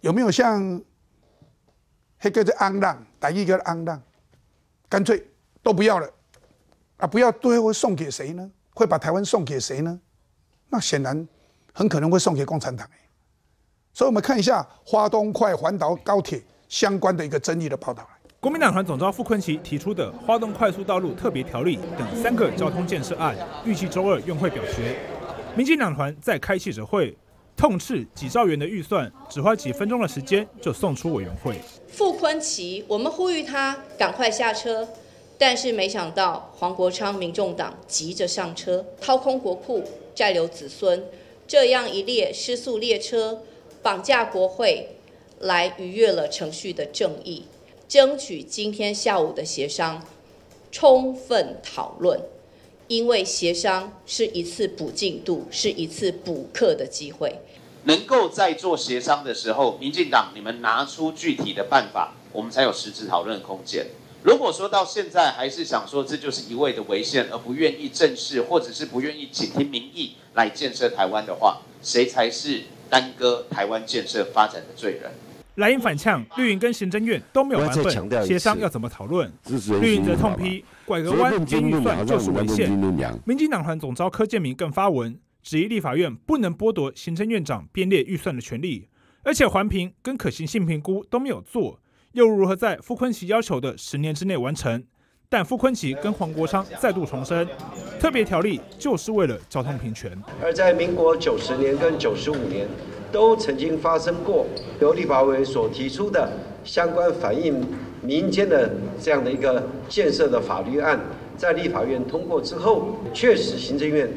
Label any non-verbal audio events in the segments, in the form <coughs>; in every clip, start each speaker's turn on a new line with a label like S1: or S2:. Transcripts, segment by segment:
S1: 有没有像那个叫安浪，打一个安浪，干脆都不要了啊？不要，最后会送给谁呢？会把台湾送给谁呢？那显然很可能会送给共产党。所以，我们看一下花东快环岛高铁相关的一个争议的报道。
S2: 国民党团总召傅昆萁提出的花东快速道路特别条例等三个交通建设案，预计周二院会表决。民进党团在开记者会，痛斥几兆元的预算，只花几分钟的时间就送出委员会。
S3: 傅昆萁，我们呼吁他赶快下车，但是没想到黄国昌民众党急着上车，掏空国库，债留子孙，这样一列失速列车，绑架国会，来逾越了程序的正义。争取今天下午的协商充分讨论，因为协商是一次补进度，是一次补课的机会。
S4: 能够在做协商的时候，民进党你们拿出具体的办法，我们才有实质讨论的空间。如果说到现在还是想说这就是一味的违宪，而不愿意正视，或者是不愿意倾听民意来建设台湾的话，谁才是耽搁台湾建设发展的罪人？
S2: 蓝营反呛，绿营跟行政院都没有版本，协商要怎么讨论？绿营则痛批，拐个弯监预算就是违宪。民进党团总召柯建明更发文，质疑立法院不能剥夺行政院长编列预算的权利，而且环评跟可行性评估都没有做，又如何在傅昆萁要求的十年之内完成？但傅昆萁跟黄国昌再度重申，特别条例就是为了交通平权。
S5: 而在民国九十年跟九十五年。都曾经发生过由立法委所提出的相关反映民间的这样的一个建设的法律案，在立法院通过之后，确实行政院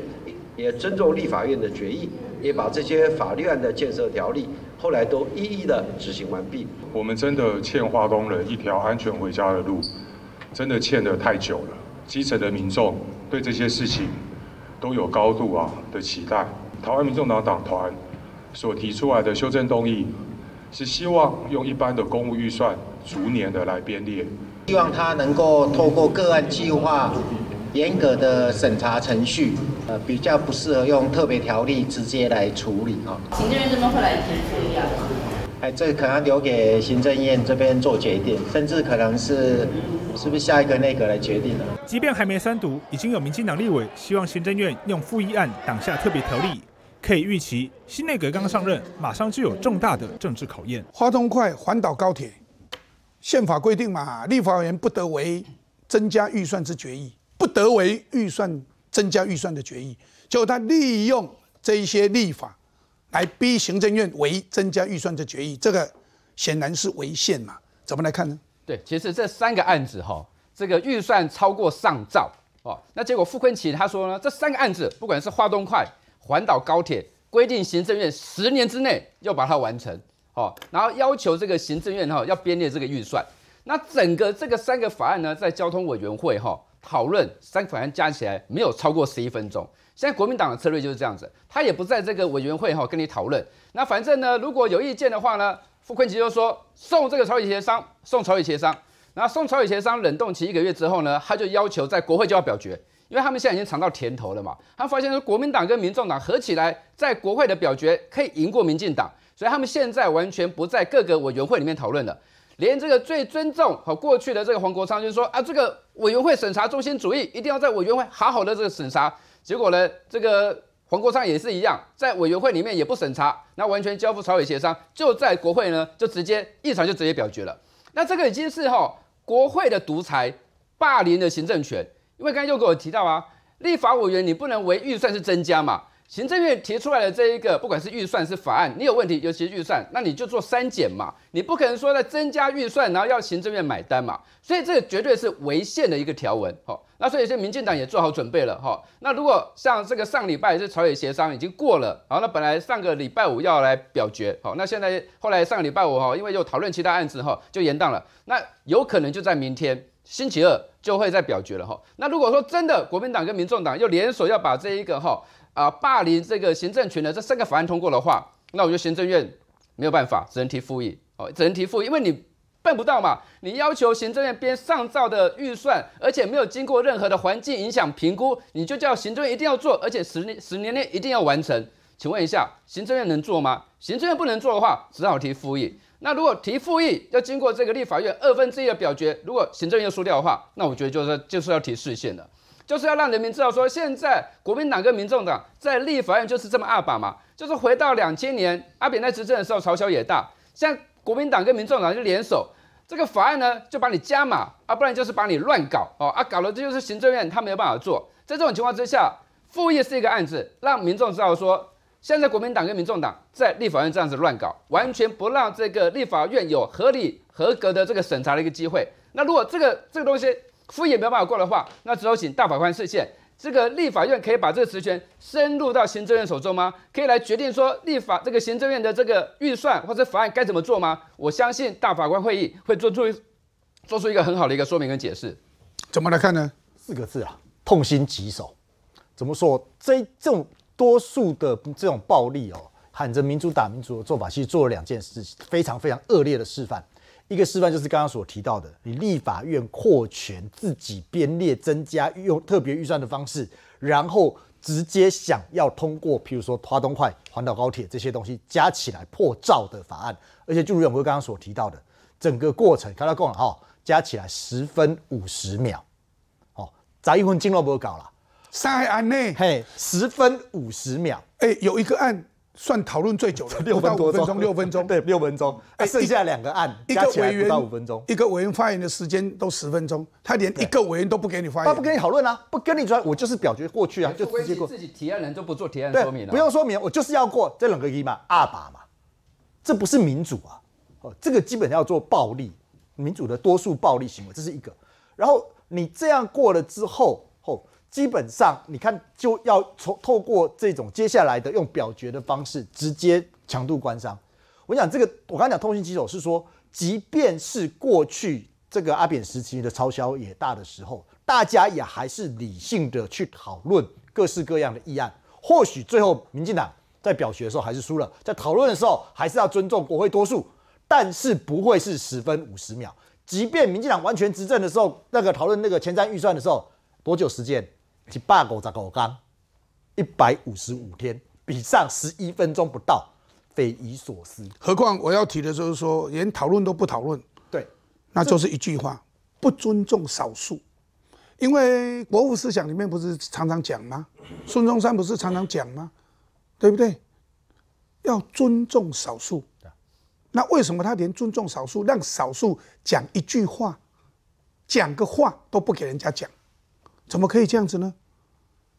S5: 也尊重立法院的决议，也把这些法律案的建设条例后来都一一的执行完毕。
S6: 我们真的欠华东人一条安全回家的路，真的欠得太久了。基层的民众对这些事情都有高度啊的期待。台湾民众党党团。所提出来的修正动议，是希望用一般的公务预算逐年的来编列，
S7: 希望他能够透过个案计划严格的审查程序，呃，比较不适合用特别条例直接来处理
S3: 啊。行政院这边会来提出一样吗？
S7: 哎，这可能留给行政院这边做决定，甚至可能是是不是下一个内阁来决定了。
S2: 即便还没三读，已经有民进党立委希望行政院用复议案挡下特别条例。可以预期，新内阁刚上任，马上就有重大的政治考验。
S1: 花东快环岛高铁，宪法规定嘛，立法委员不得为增加预算之决议，不得为预算增加预算的决议。就他利用这一些立法来逼行政院为增加预算的决议，这个显然是违宪嘛？怎么来看呢？
S8: 对，其实这三个案子哈，这个预算超过上兆哦，那结果傅昆萁他说呢，这三个案子不管是化东快。环岛高铁规定行政院十年之内要把它完成，哦，然后要求这个行政院哈要编列这个预算。那整个这个三个法案呢，在交通委员会哈讨论，三个法案加起来没有超过十一分钟。现在国民党的策略就是这样子，他也不在这个委员会哈跟你讨论。那反正呢，如果有意见的话呢，傅昆萁就说送这个朝野协商，送朝野协商。然后送朝野协商冷冻期一个月之后呢，他就要求在国会就要表决。因为他们现在已经尝到甜头了嘛，他发现说国民党跟民众党合起来在国会的表决可以赢过民进党，所以他们现在完全不在各个委员会里面讨论了，连这个最尊重和过去的这个黄国昌就是说啊，这个委员会审查中心主义一定要在委员会好好的这个审查，结果呢，这个黄国昌也是一样，在委员会里面也不审查，那完全交付朝野协商，就在国会呢就直接一场就直接表决了，那这个已经是哈国会的独裁霸凌的行政权。因为刚才又给我提到啊，立法委员你不能为预算是增加嘛？行政院提出来的这一个，不管是预算是法案，你有问题，尤其是预算，那你就做删减嘛。你不可能说在增加预算，然后要行政院买单嘛。所以这个绝对是违宪的一个条文。好，那所以这民进党也做好准备了哈。那如果像这个上礼拜是朝野协商已经过了，好，那本来上个礼拜五要来表决，好，那现在后来上个礼拜五哈，因为又讨论其他案子哈，就延档了。那有可能就在明天。星期二就会再表决了哈。那如果说真的国民党跟民众党又联手要把这一个哈啊霸凌这个行政权的这三个法案通过的话，那我觉得行政院没有办法，只能提复议哦，只能提复议，因为你办不到嘛。你要求行政院编上造的预算，而且没有经过任何的环境影响评估，你就叫行政院一定要做，而且十年十年内一定要完成。请问一下，行政院能做吗？行政院不能做的话，只好提复议。那如果提复议，要经过这个立法院二分之一的表决，如果行政院输掉的话，那我觉得就是就是要提视线了，就是要让人民知道说，现在国民党跟民众党在立法院就是这么二把嘛，就是回到两千年阿扁在执政的时候，朝小也大，像国民党跟民众党就联手。这个法案呢，就把你加码啊，不然就是把你乱搞哦啊，搞了这就是行政院他没有办法做。在这种情况之下，复议是一个案子，让民众知道说，现在国民党跟民众党在立法院这样子乱搞，完全不让这个立法院有合理合格的这个审查的一个机会。那如果这个这个东西复议没有办法过的话，那只有请大法官视线。这个立法院可以把这个职权深入到行政院手中吗？可以来决定说立法这个行政院的这个预算或者法案该怎么做吗？我相信大法官会议会做出做出一个很好的一个说明跟解释。
S1: 怎么来看呢？
S9: 四个字啊，痛心疾首。怎么说？这这种多数的这种暴力哦，喊着民主打民主的做法，其实做了两件事，非常非常恶劣的示范。一个示范就是刚刚所提到的，你立法院扩权自己编列增加用特别预算的方式，然后直接想要通过，譬如说华东快、环岛高铁这些东西加起来破兆的法案，而且就如永哥刚刚所提到的，整个过程刚才讲了哈，加起来十分五十秒，哦，咱一分金都不搞了，
S1: 三案内？
S9: 嘿，十分五十秒，
S1: 哎，有一个案。算讨论最久的
S9: 六分多钟，
S1: 六分钟，<laughs>
S9: 对，六分钟。哎，剩下两个案，
S1: 一个委员
S9: 到五分钟，
S1: 一个委员发言的时间都十分钟，他连一个委员都不给你发言，
S9: 他不跟你讨论啊，不跟你说，我就是表决过去啊，就直接过。
S8: 自己提案人都不做提案说明了，
S9: 不用说明，我就是要过这两个一嘛，二把嘛，这不是民主啊，哦，这个基本上要做暴力，民主的多数暴力行为，这是一个。然后你这样过了之后。基本上，你看就要从透过这种接下来的用表决的方式，直接强度关商。我讲这个，我刚刚讲通信机手是说，即便是过去这个阿扁时期的超销也大的时候，大家也还是理性的去讨论各式各样的议案。或许最后民进党在表决的时候还是输了，在讨论的时候还是要尊重国会多数，但是不会是十分五十秒。即便民进党完全执政的时候，那个讨论那个前瞻预算的时候，多久时间？一百五十五天，一百五十五天，比上十一分钟不到，匪夷所思。
S1: 何况我要提的就是说，连讨论都不讨论，
S9: 对，
S1: 那就是一句话：不尊重少数。因为国父思想里面不是常常讲吗？孙中山不是常常讲吗？对不对？要尊重少数。那为什么他连尊重少数，让少数讲一句话、讲个话都不给人家讲？怎么可以这样子呢？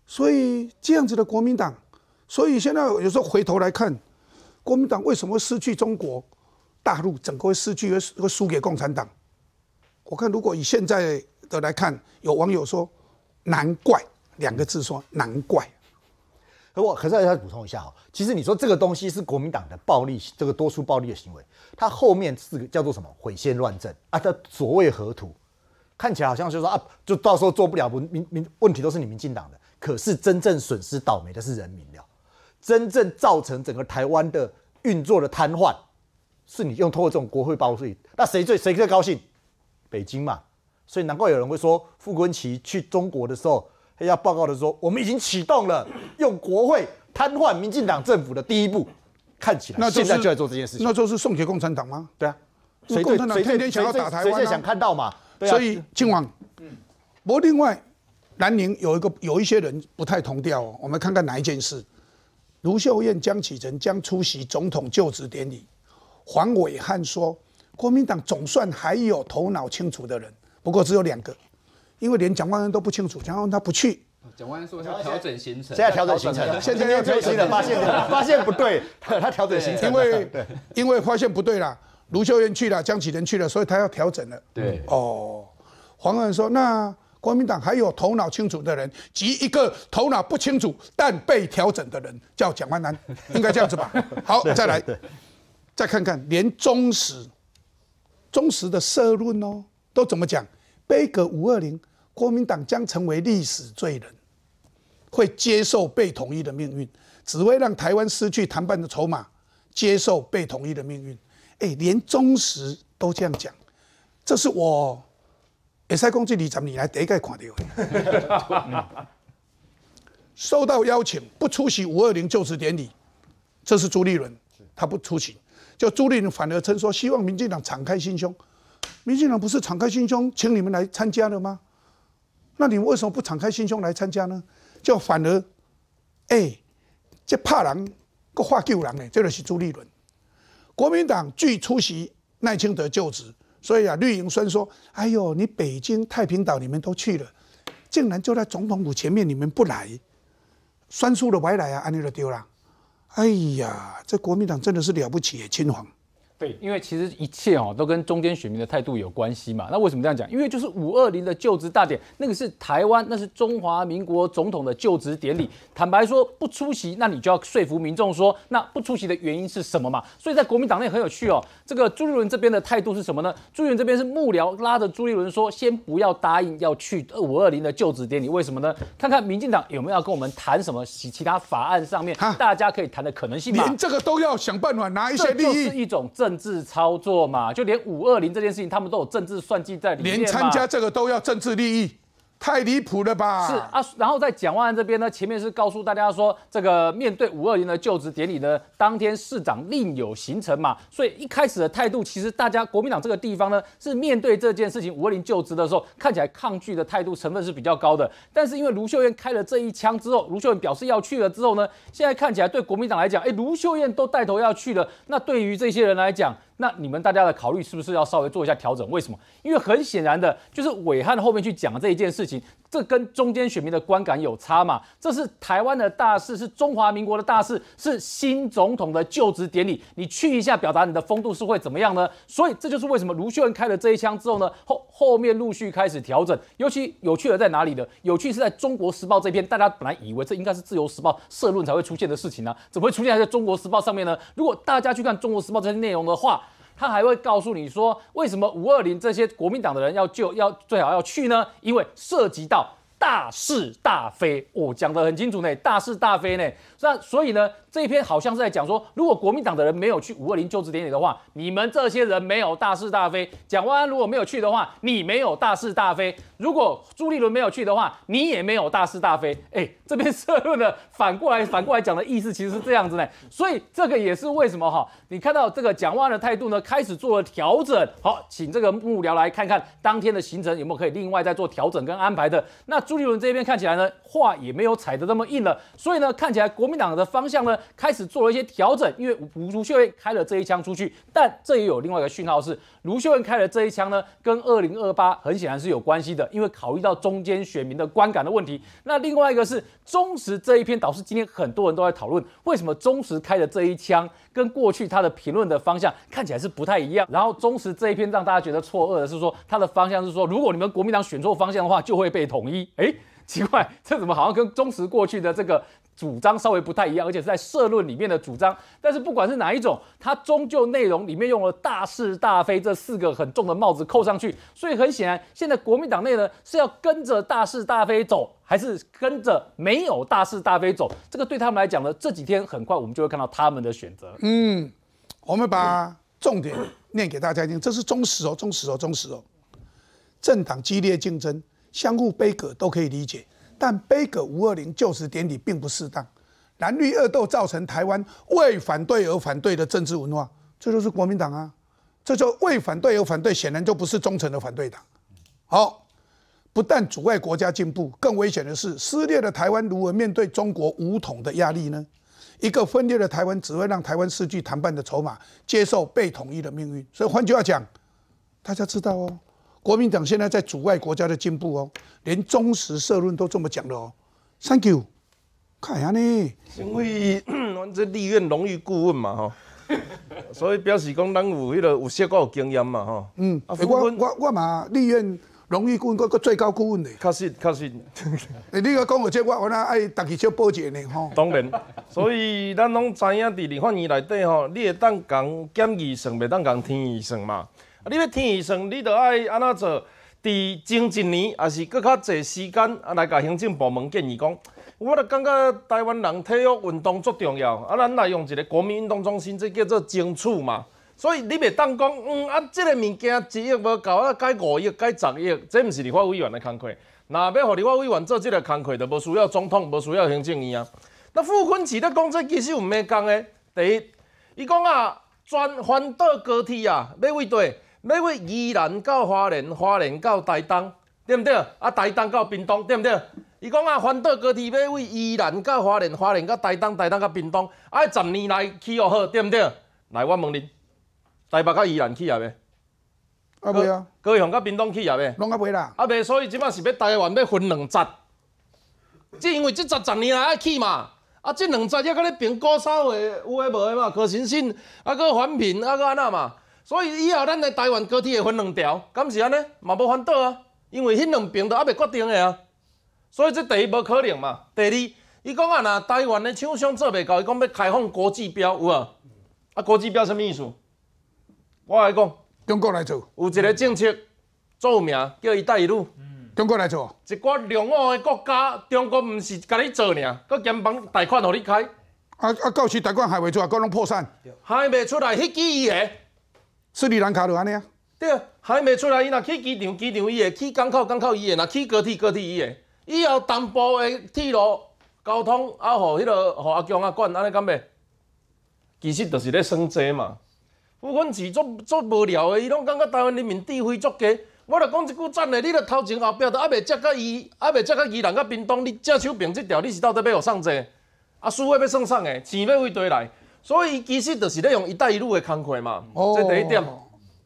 S1: 所以这样子的国民党，所以现在有时候回头来看，国民党为什么失去中国大陆，整个会失去，会输给共产党？我看如果以现在的来看，有网友说难怪两个字，说难怪。
S9: 可我可是要补充一下哈，其实你说这个东西是国民党的暴力，这个多数暴力的行为，它后面是叫做什么毁宪乱政啊？它所谓何图？看起来好像就是说啊，就到时候做不了，民民问题都是你民进党的。可是真正损失倒霉的是人民了，真正造成整个台湾的运作的瘫痪，是你用通过这种国会包税。那谁最谁最高兴？北京嘛。所以难怪有人会说，傅昆奇去中国的时候，他要报告的说，我们已经启动了用国会瘫痪民进党政府的第一步。看起来现在就在做这件事情，
S1: 那就是送给共产党吗？
S9: 对啊，
S1: 谁共产党天天想要打台湾，
S9: 谁想看到嘛？
S1: 所以，今晚，不过另外，南宁有一个有一些人不太同调哦。我们看看哪一件事？卢秀燕、江启臣将出席总统就职典礼。黄伟汉说，国民党总算还有头脑清楚的人，不过只有两个，因为连蒋万安都不清楚，蒋万安他不去。
S8: 蒋万安说要调整行程，
S9: 现在调整行程，现在又最新了发现，发现不对，他调整行程，
S1: 因为因为发现不对了。卢秀燕去了，江启臣去了，所以他要调整了。
S8: 对，
S1: 哦，黄恩说，那国民党还有头脑清楚的人，及一个头脑不清楚但被调整的人，叫蒋万安，应该这样子吧？<laughs> 好，再来，再看看，连忠实、忠实的社论哦，都怎么讲？悲歌五二零，国民党将成为历史罪人，会接受被统一的命运，只会让台湾失去谈判的筹码，接受被统一的命运。哎，连忠实都这样讲，这是我也在公这里，咱们你来第一个看到。<laughs> 受到邀请不出席五二零就职典礼，这是朱立伦，他不出席，就朱立伦反而称说希望民进党敞开心胸。民进党不是敞开心胸请你们来参加的吗？那你们为什么不敞开心胸来参加呢？就反而，哎，这怕人，个话救人呢？这个是朱立伦。国民党拒出席赖清德就职，所以啊，绿营孙说：“哎呦，你北京太平岛你们都去了，竟然就在总统府前面你们不来，酸输了白来啊，安尼就丢了。”哎呀，这国民党真的是了不起，亲皇。
S10: 对，因为其实一切哦都跟中间选民的态度有关系嘛。那为什么这样讲？因为就是五二零的就职大典，那个是台湾，那是中华民国总统的就职典礼。坦白说不出席，那你就要说服民众说，那不出席的原因是什么嘛？所以在国民党内很有趣哦。这个朱立伦这边的态度是什么呢？朱立伦这边是幕僚拉着朱立伦说，先不要答应要去五二零的就职典礼。为什么呢？看看民进党有没有要跟我们谈什么其其他法案上面大家可以谈的可能性嘛？
S1: 连这个都要想办法拿一些利益，
S10: 这是一种政。政治操作嘛，就连五二零这件事情，他们都有政治算计在里面
S1: 连参加这个都要政治利益。太离谱了吧！
S10: 是啊，然后在蒋万安这边呢，前面是告诉大家说，这个面对五二零的就职典礼呢，当天市长另有行程嘛，所以一开始的态度，其实大家国民党这个地方呢，是面对这件事情五二零就职的时候，看起来抗拒的态度成分是比较高的。但是因为卢秀燕开了这一枪之后，卢秀燕表示要去了之后呢，现在看起来对国民党来讲，哎，卢秀燕都带头要去了，那对于这些人来讲，那你们大家的考虑是不是要稍微做一下调整？为什么？因为很显然的，就是伟汉后面去讲这一件事情，这跟中间选民的观感有差嘛。这是台湾的大事，是中华民国的大事，是新总统的就职典礼，你去一下表达你的风度是会怎么样呢？所以这就是为什么卢秀恩开了这一枪之后呢，后后面陆续开始调整。尤其有趣的在哪里呢？有趣是在中国时报这篇，大家本来以为这应该是自由时报社论才会出现的事情呢，怎么会出现在中国时报上面呢？如果大家去看中国时报这些内容的话，他还会告诉你说，为什么五二零这些国民党的人要救要最好要去呢？因为涉及到大是大非，我讲得很清楚呢，大是大非呢。那所以呢？这一篇好像是在讲说，如果国民党的人没有去五二零就职典礼的话，你们这些人没有大是大非；蒋万安如果没有去的话，你没有大是大非；如果朱立伦没有去的话，你也没有大是大非。哎，这边社论的反过来反过来讲的意思其实是这样子呢。所以这个也是为什么哈？你看到这个蒋万安的态度呢，开始做了调整。好，请这个幕僚来看看当天的行程有没有可以另外再做调整跟安排的。那朱立伦这边看起来呢，话也没有踩得那么硬了。所以呢，看起来国民党的方向呢。开始做了一些调整，因为卢卢秀燕开了这一枪出去，但这也有另外一个讯号是，卢秀燕开了这一枪呢，跟二零二八很显然是有关系的，因为考虑到中间选民的观感的问题。那另外一个是中实这一篇导师今天很多人都在讨论，为什么中实开的这一枪跟过去他的评论的方向看起来是不太一样。然后中实这一篇让大家觉得错愕的是说，他的方向是说，如果你们国民党选错方向的话，就会被统一。哎，奇怪，<laughs> 这怎么好像跟中实过去的这个？主张稍微不太一样，而且是在社论里面的主张。但是不管是哪一种，它终究内容里面用了“大是大非”这四个很重的帽子扣上去。所以很显然，现在国民党内呢是要跟着“大是大非”走，还是跟着没有“大是大非”走？这个对他们来讲呢，这几天很快我们就会看到他们的选择。
S1: 嗯，我们把重点念给大家听，这是忠实哦，忠实哦，忠实哦。政党激烈竞争，相互背葛都可以理解。但背个五二零就职典礼并不适当，蓝绿恶斗造成台湾为反对而反对的政治文化，这就是国民党啊！这就为反对而反对，显然就不是忠诚的反对党。好，不但阻碍国家进步，更危险的是撕裂的台湾如何面对中国武统的压力呢？一个分裂的台湾只会让台湾失去谈判的筹码，接受被统一的命运。所以换句话讲，大家知道哦。国民党现在在阻碍国家的进步哦，连中实社论都这么讲了哦。Thank you，看下呢，
S11: 因为 <coughs> 我这立院荣誉顾问嘛吼，<laughs> 所以表示讲咱有迄个有些个有经验嘛吼。
S1: 嗯，我我我嘛立院荣誉顾问，个个最高顾问的。
S11: 确实确实。
S1: 你个讲我这我我那爱大家少报一呢吼。<laughs>
S11: 当然，所以咱拢知影伫立法院内底吼，你会当讲检议算，袂当讲天议算嘛。啊！你要听医生，你着爱安怎做？伫前一年，也是搁较济时间啊，来甲行政部门建议讲，我着感觉台湾人体育运动足重要，啊，咱来用一个国民运动中心，这叫做争取嘛。所以你袂当讲，嗯啊，即个物件一亿无够啊，改五亿、改十亿，这毋是立法委员的工课。若要互立法委员做即个工课，就无需要总统，无需要行政院啊。那傅昆萁咧讲，这其实有咩讲的？第一，伊讲啊，全环岛高铁啊，要为对，要为宜兰到花莲，花莲到台东，对毋对？啊，台东到屏东，对毋对？伊讲啊，环岛高铁要为宜兰到花莲，花莲到台东，台东到屏东，啊，十年来起哦好，对毋对？来，我问恁，台北到宜兰起啊未？
S1: 啊未啊？
S11: 高雄到屏东起啊未？
S1: 拢啊未啦。
S11: 啊未，所以即摆是要台湾要分两节，即因为即十十年来爱起嘛。啊，即两节还搁咧评高烧的，有诶无诶嘛？可行性，啊，搁环评，啊，搁安那嘛？所以以后咱的台湾高铁会分两条，敢是安尼？嘛无反倒啊，因为迄两边都还未决定的啊。所以这第一无可能嘛。第二，伊讲啊，若台湾的厂商做袂到，伊讲要开放国际标，有无？啊，国际标什么意思？我来讲，
S1: 中国来做，
S11: 有一个政策，著名叫“一带一路”。
S1: 中国来做，
S11: 一寡良好的国家，中国毋是甲你做尔，搁兼帮贷款互你开。
S1: 啊啊，到时贷款还未出来，佮拢破产。
S11: 还袂出来，迄支伊个，
S1: 斯里兰卡就安尼啊。
S11: 对啊，还没出来，伊若去机场，机场伊个；去港口，港口伊个；若去高铁，高铁伊个。以后东部的铁路交通啊，互迄个互阿强啊管，安尼敢袂？其实就是咧算济嘛。傅昆萁足足无聊的，伊拢感觉台湾人民智慧足低。我著讲一句赞的，你著头前后壁都还未接到伊，还未接到伊人甲屏东，你正手平即条，你是到底要互送济？啊，输的要算送的，钱要为倒来，所以其实就是咧用一带一路的工课嘛，这第一点。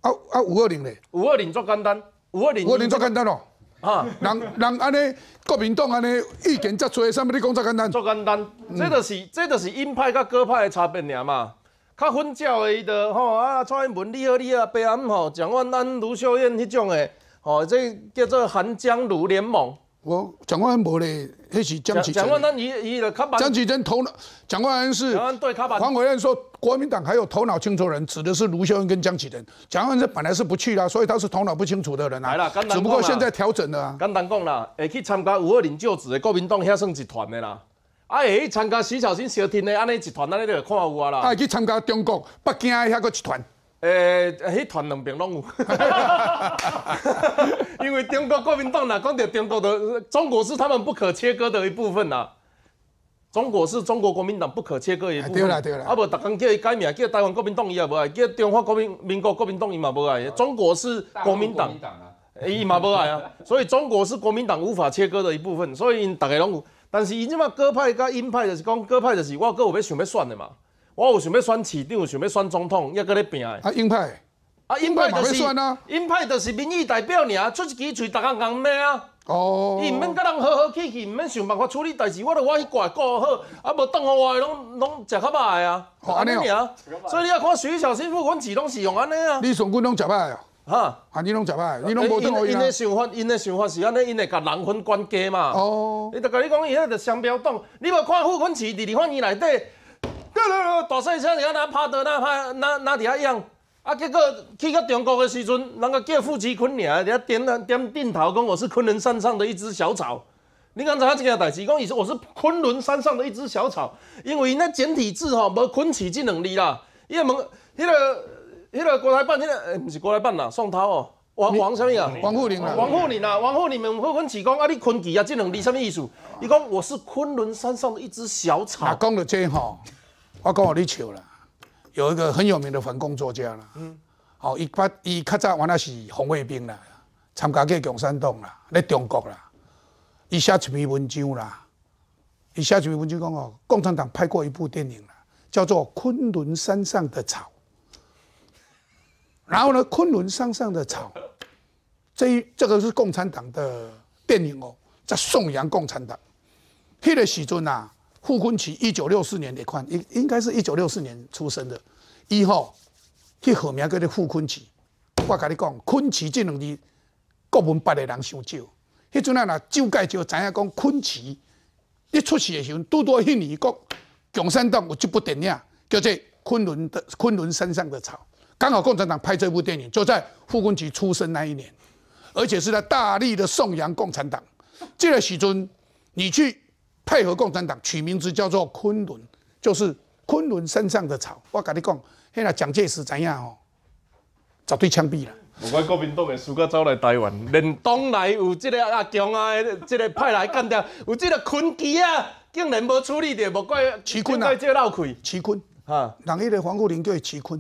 S1: 啊啊，五二零咧？
S11: 五二零足简单，五二零。
S1: 五二零足简单咯。啊，人人安尼国民党安尼意见遮多，啥物你讲遮简单？
S11: 遮简单，这就是这就是鹰派甲鸽派的差别尔嘛。较混教的伊就吼啊，蔡英文你好你好，白暗吼，蒋万安、卢秀燕迄种的，吼，这叫做韩江卢联盟。
S1: 我蒋万安无咧，迄是江启。
S11: 蒋万安伊伊就较慢。
S1: 江启珍头脑，蒋万安是。对黄伟燕说，国民党还有头脑清楚人，指的是卢秀恩跟江启珍。蒋万安这本来是不去啦，所以他是头脑不清楚的人啊。
S11: 来啦，
S1: 只不过现在调整了啊。
S11: 简单讲啦，会去参加五二零就职的国民党，遐算一团的啦。啊，会去参加徐小新小天的安尼一团，安尼就看有啊啦。
S1: 啊，去参加中国北京的遐个一团。
S11: 诶，迄团两边拢有。<laughs> 因为中国国民党呐，讲到中国的中国是他们不可切割的一部分呐。中国是中国国民党不可切割的一部分。
S1: 对啦对啦。
S11: 啊，无逐工叫伊改名，叫台湾国民党伊也无爱，叫中华国民民国国民党伊嘛无爱。中国是国民党，伊嘛无爱啊。所以中国是国民党无法切割的一部分，所以因逐个拢有。但是伊即马鸽派甲鹰派就是讲，鸽派就是我，阁有要想要选的嘛。我有想要选市长，想要选总统，也搁咧拼的。
S1: 啊，鹰派，
S11: 啊，鹰派就是鹰派就是民意代表尔，出一支嘴，逐工讲咩啊？
S1: 哦。
S11: 伊毋免甲人好好气气，毋免想办法处理代志，我著我去挂顾好，啊无当互我的拢拢食较歹啊。
S1: 安尼
S11: 尔，所以你要看徐小新副阮市拢是用安尼啊。
S1: 你上军拢食歹啊？
S11: 哈，
S1: 啊，你拢食歹，你拢无当我
S11: 因。因的想法，因的想法是安尼，因会甲人分关家嘛。
S1: 哦。
S11: 伊就甲你讲，伊迄个商标党，你无看富阮市伫立法院内底，大细声人家拿拍刀拿拍拿拿伫遐样，啊，结果去到中国的时阵，人家叫傅奇坤尔，人家点点点头讲我是昆仑山上的一只小草。你刚才这件代志，讲伊说我是昆仑山上的一只小草，因为那简体字吼无昆萁这两字啦，伊个问迄个。迄个国台办，迄个诶，毋是国台办啦，宋涛哦，王王什么啊？
S1: 王富林啊，
S11: 王富林啊，王富林问阮启讲啊，你昆奇啊，这两字什么意思？伊讲我是昆仑山上的一只小草。
S1: 讲到这吼，我讲我你笑啦，有一个很有名的反共作家啦，嗯，好，伊把伊较早原来是红卫兵啦，参加过共产党啦，咧中国啦，伊写一篇文章啦，伊写一篇文章讲哦，共产党拍过一部电影啦，叫做《昆仑山上的草》。然后呢，昆仑山上的草，这一这个是共产党的电影哦，在颂扬共产党。迄个时阵啊，傅昆萁一九六四年的款，应应该是一九六四年出生的。一号，迄号名叫做傅昆萁。我甲你讲，昆萁这两字，国文八的人伤少。迄阵啊，若周介石知影讲昆萁一出世的时候，拄多迄年国共产党有一部电影，叫做《昆仑的昆仑山上的草》。刚好共产党拍这部电影，就在傅昆萁出生那一年，而且是在大力的颂扬共产党。这个时阵，你去配合共产党取名字叫做昆仑，就是昆仑山上的草。我跟你讲，现在蒋介石怎样哦？绝对枪毙了。
S11: 我怪国民党的苏家走来台湾，连党内有这个阿强啊，这个派来干掉，有这个昆萁啊，竟然无处理掉，莫怪
S1: 齐坤啊，
S11: 这闹亏。
S1: 齐坤。啊，人迄个黄固林叫伊齐坤。